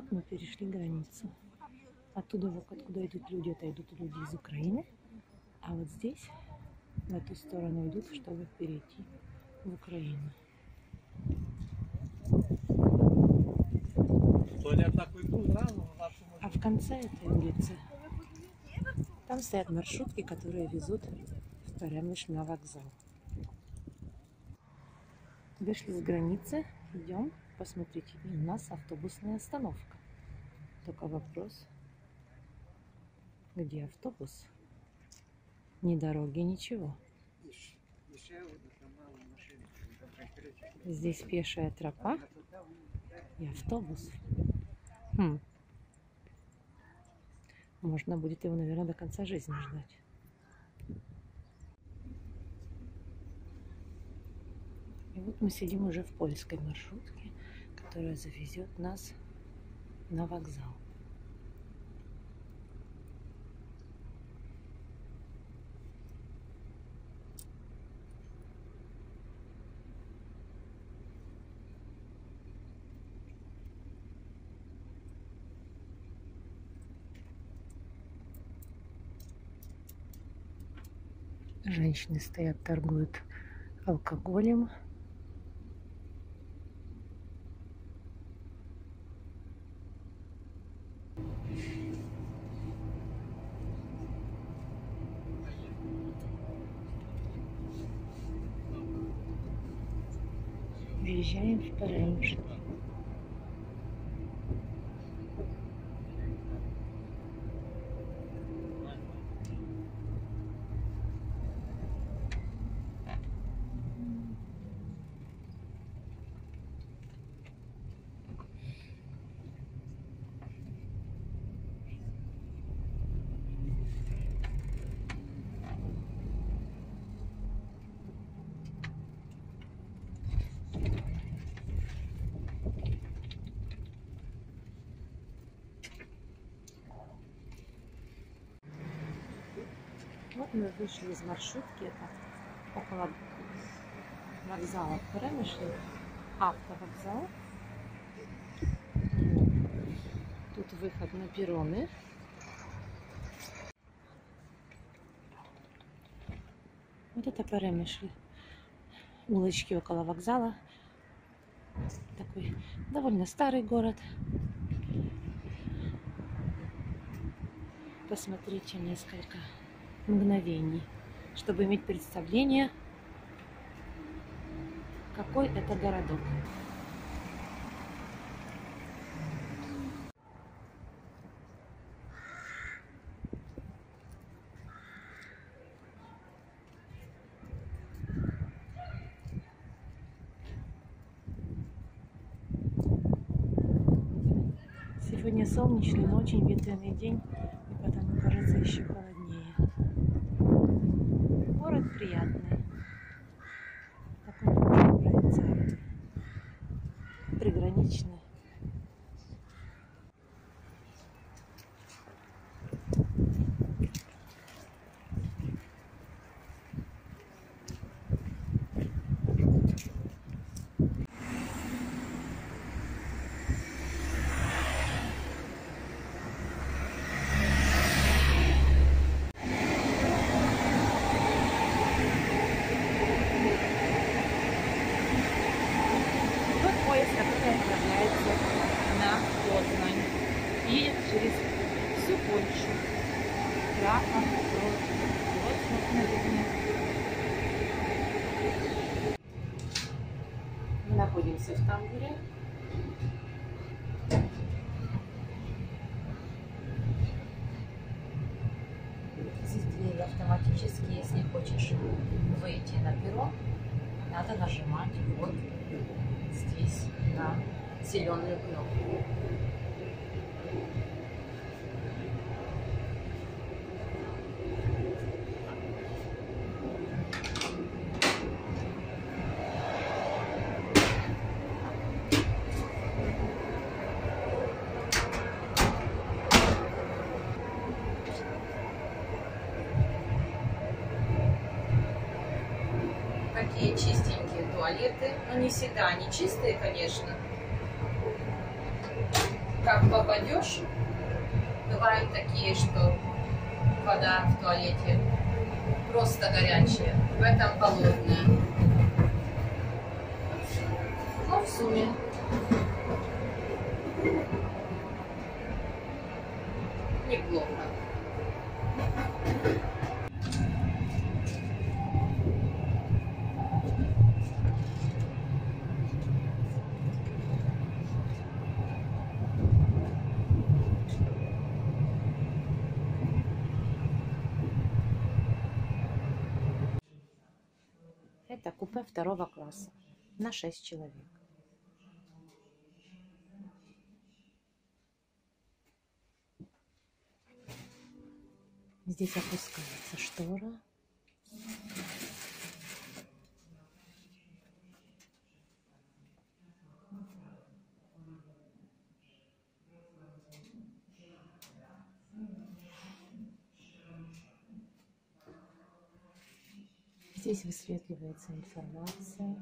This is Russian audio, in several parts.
Вот мы перешли границу. Оттуда, вот откуда идут люди, это идут люди из Украины. А вот здесь, в эту сторону идут, чтобы перейти в Украину. А в конце этой улицы там стоят маршрутки, которые везут в Перемыш на вокзал. Вышли с границы, идем, посмотрите, и у нас автобусная остановка. Только вопрос, где автобус? Ни дороги, ничего. Здесь пешая тропа и автобус. Хм. Можно будет его, наверное, до конца жизни ждать. И вот мы сидим уже в польской маршрутке, которая завезет нас на вокзал. Женщины стоят, торгуют алкоголем. więzieniem w Paryżu. Мы вышли из маршрутки, это около вокзала в Перемышле, автовокзал. Тут выход на перроны. Вот это Перемышль. Улочки около вокзала. Такой довольно старый город. Посмотрите несколько мгновений, чтобы иметь представление, какой это городок. Сегодня солнечный, но очень ветреный день, и потому кажется еще Мы находимся в Тамбуре. Здесь двери автоматические, если хочешь выйти на перрон, надо нажимать вот здесь на зеленую кнопку. Такие чистенькие туалеты. Ну, не всегда они чистые, конечно. как попадешь, бывают такие, что вода в туалете просто горячая, в этом холодная. Но в сумме неплохо. Это купе второго класса на 6 человек. Здесь опускается штора. Здесь высветливается информация.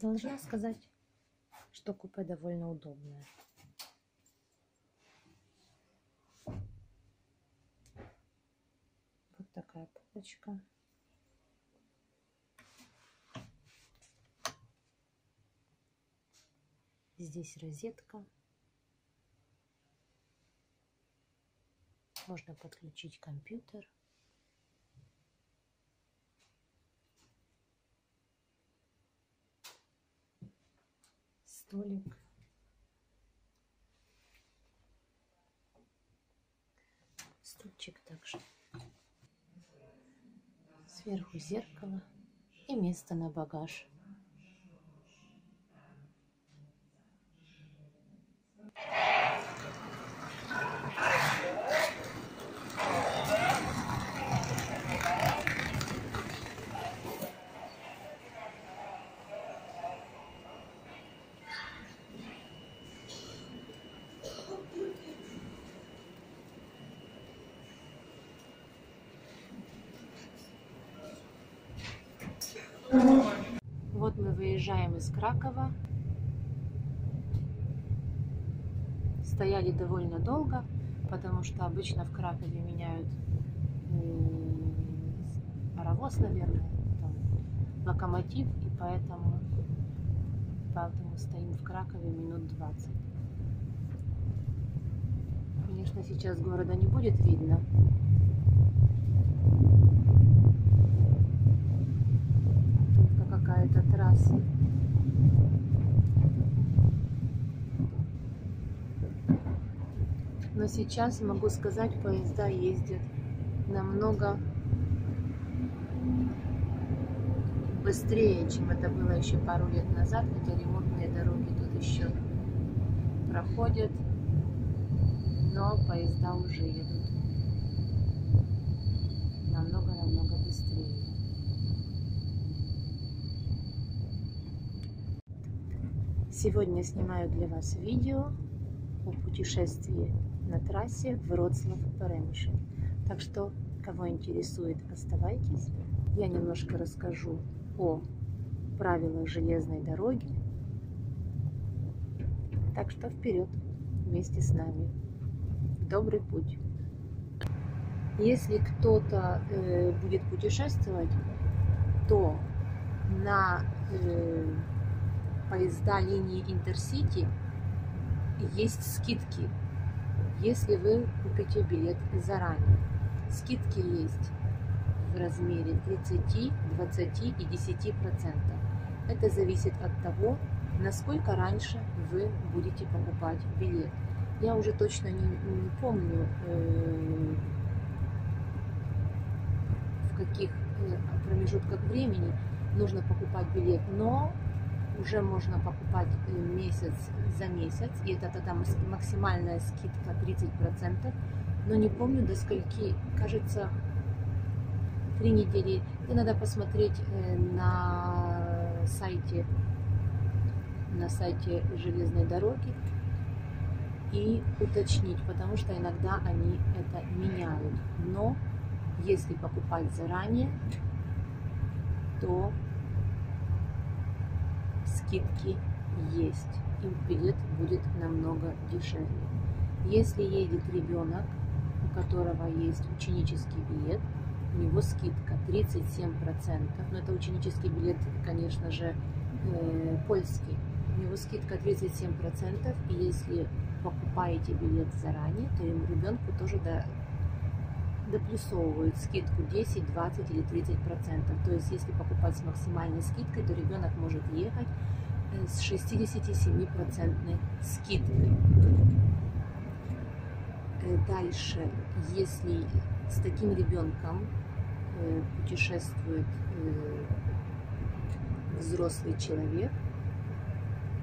Должна сказать, что купе довольно удобное. Здесь розетка. Можно подключить компьютер. Столик. Стульчик также. Сверху зеркало и место на багаж. Вот мы выезжаем из Кракова. Стояли довольно долго, потому что обычно в Кракове меняют паровоз, наверное, там, локомотив, и поэтому, поэтому стоим в Кракове минут 20. Конечно, сейчас города не будет видно, только какая-то трасса. Но сейчас могу сказать, поезда ездят намного быстрее, чем это было еще пару лет назад, хотя ремонтные дороги тут еще проходят, но поезда уже едут намного-намного быстрее. Сегодня снимаю для вас видео о путешествии на трассе Вроцлав-Перемышль. Так что, кого интересует, оставайтесь. Я немножко расскажу о правилах железной дороги. Так что вперед вместе с нами. Добрый путь! Если кто-то э, будет путешествовать, то на э, поезда линии Интерсити есть скидки, если вы купите билет заранее. Скидки есть в размере 30, 20 и 10 процентов. Это зависит от того, насколько раньше вы будете покупать билет. Я уже точно не, не помню, э, в каких э, промежутках времени нужно покупать билет, но уже можно покупать э, месяц за месяц, и это тогда максимальная скидка 30%, но не помню до скольки, кажется, три недели. Это надо посмотреть э, на сайте на сайте железной дороги и уточнить, потому что иногда они это меняют. Но если покупать заранее, то скидки есть, и билет будет намного дешевле. Если едет ребенок, у которого есть ученический билет, у него скидка 37%, но это ученический билет, конечно же, э, польский. У него скидка 37%, и если покупаете билет заранее, то ему ребенку тоже до, доплюсовывают скидку 10, 20 или 30 процентов. То есть, если покупать с максимальной скидкой, то ребенок может ехать э, с 67 процентной скидкой. Э, дальше, если с таким ребенком э, путешествует взрослый человек,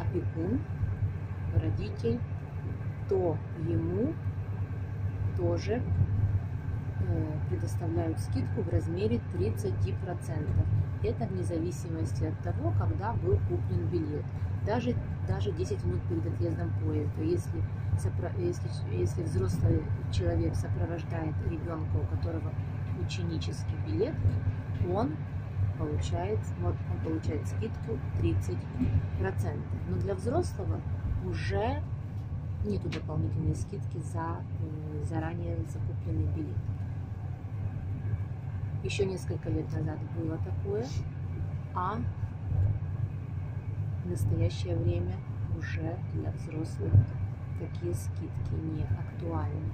опекун, родитель, то ему тоже предоставляют скидку в размере 30%. Это вне зависимости от того, когда был куплен билет. Даже, даже 10 минут перед отъездом поезда. Если, если, если взрослый человек сопровождает ребенка, у которого ученический билет, он получает, вот он получает скидку 30%. Но для взрослого уже нету дополнительной скидки за э, заранее закупленный билет. Еще несколько лет назад было такое, а в настоящее время уже для взрослых такие скидки не актуальны.